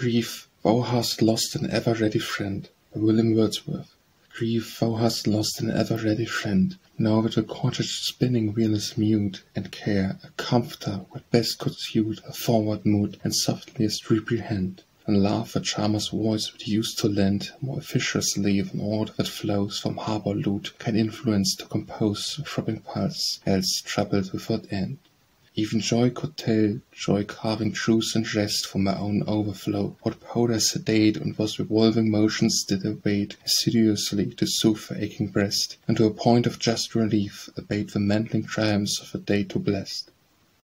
Grief, thou hast lost an ever ready friend. William Wordsworth. Grief, thou hast lost an ever ready friend. Now that the cottage spinning wheel is mute, And care, a comforter, what best could suit Her forward mood, and softliest reprehend, And love, a charmer's voice would use to lend More officiously than aught that flows From harbour lute, can influence to compose A throbbing pulse, else troubled without end. Even joy could tell, joy carving truth and jest From my own overflow, what powder sedate And those revolving motions did await Assiduously to soothe the aching breast, And to a point of just relief abate The mantling triumphs of a day too blest.